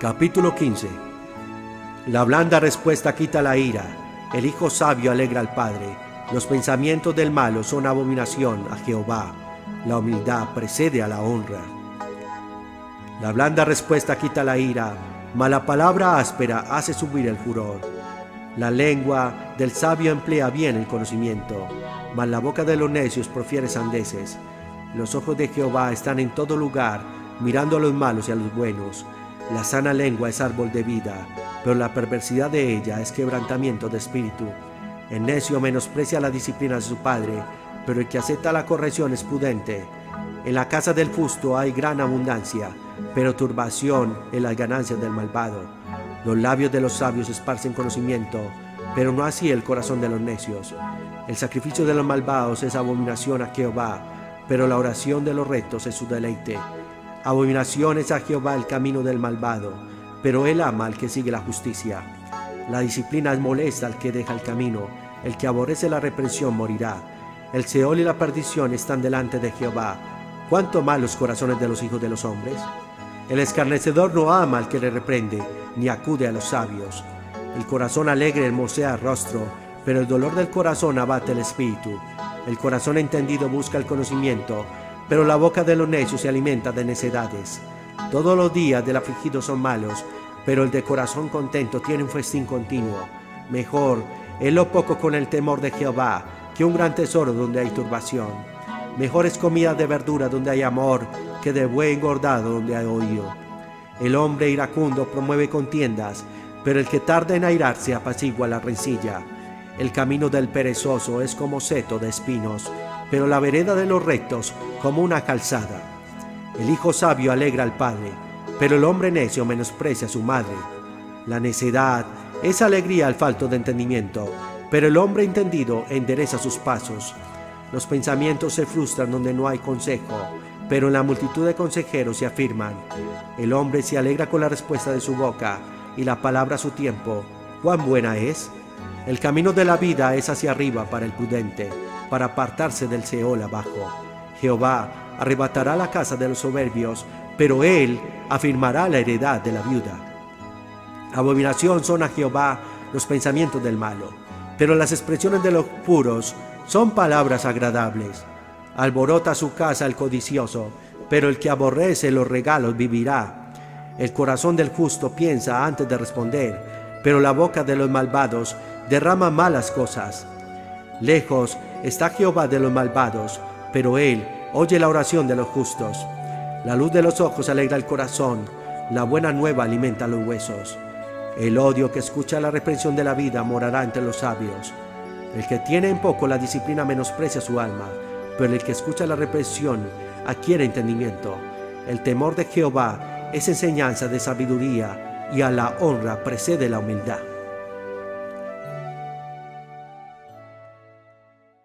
Capítulo 15 La blanda respuesta quita la ira, el hijo sabio alegra al padre, los pensamientos del malo son abominación a Jehová, la humildad precede a la honra. La blanda respuesta quita la ira, mas la palabra áspera hace subir el furor. La lengua del sabio emplea bien el conocimiento, mas la boca de los necios profiere sandeces. Los ojos de Jehová están en todo lugar, mirando a los malos y a los buenos la sana lengua es árbol de vida, pero la perversidad de ella es quebrantamiento de espíritu. El necio menosprecia la disciplina de su padre, pero el que acepta la corrección es prudente. En la casa del justo hay gran abundancia, pero turbación en las ganancias del malvado. Los labios de los sabios esparcen conocimiento, pero no así el corazón de los necios. El sacrificio de los malvados es abominación a Jehová, pero la oración de los rectos es su deleite. Abominación es a Jehová el camino del malvado, pero él ama al que sigue la justicia. La disciplina es molesta al que deja el camino, el que aborrece la represión morirá. El Seol y la perdición están delante de Jehová. ¿Cuánto más los corazones de los hijos de los hombres? El escarnecedor no ama al que le reprende, ni acude a los sabios. El corazón alegre hermosea el rostro, pero el dolor del corazón abate el espíritu. El corazón entendido busca el conocimiento, pero la boca de los necios se alimenta de necedades. Todos los días del afligido son malos, pero el de corazón contento tiene un festín continuo. Mejor es lo poco con el temor de Jehová que un gran tesoro donde hay turbación. Mejor es comida de verdura donde hay amor que de buey engordado donde hay oído. El hombre iracundo promueve contiendas, pero el que tarda en airarse apacigua la rencilla. El camino del perezoso es como seto de espinos, pero la vereda de los rectos como una calzada. El hijo sabio alegra al padre, pero el hombre necio menosprecia a su madre. La necedad es alegría al falto de entendimiento, pero el hombre entendido endereza sus pasos. Los pensamientos se frustran donde no hay consejo, pero en la multitud de consejeros se afirman. El hombre se alegra con la respuesta de su boca y la palabra a su tiempo. ¿Cuán buena es? El camino de la vida es hacia arriba para el prudente para apartarse del Seol abajo. Jehová arrebatará la casa de los soberbios, pero él afirmará la heredad de la viuda. Abominación son a Jehová los pensamientos del malo, pero las expresiones de los puros son palabras agradables. Alborota su casa el codicioso, pero el que aborrece los regalos vivirá. El corazón del justo piensa antes de responder, pero la boca de los malvados derrama malas cosas. Lejos está Jehová de los malvados, pero él oye la oración de los justos. La luz de los ojos alegra el corazón, la buena nueva alimenta los huesos. El odio que escucha la reprensión de la vida morará entre los sabios. El que tiene en poco la disciplina menosprecia su alma, pero el que escucha la represión adquiere entendimiento. El temor de Jehová es enseñanza de sabiduría y a la honra precede la humildad.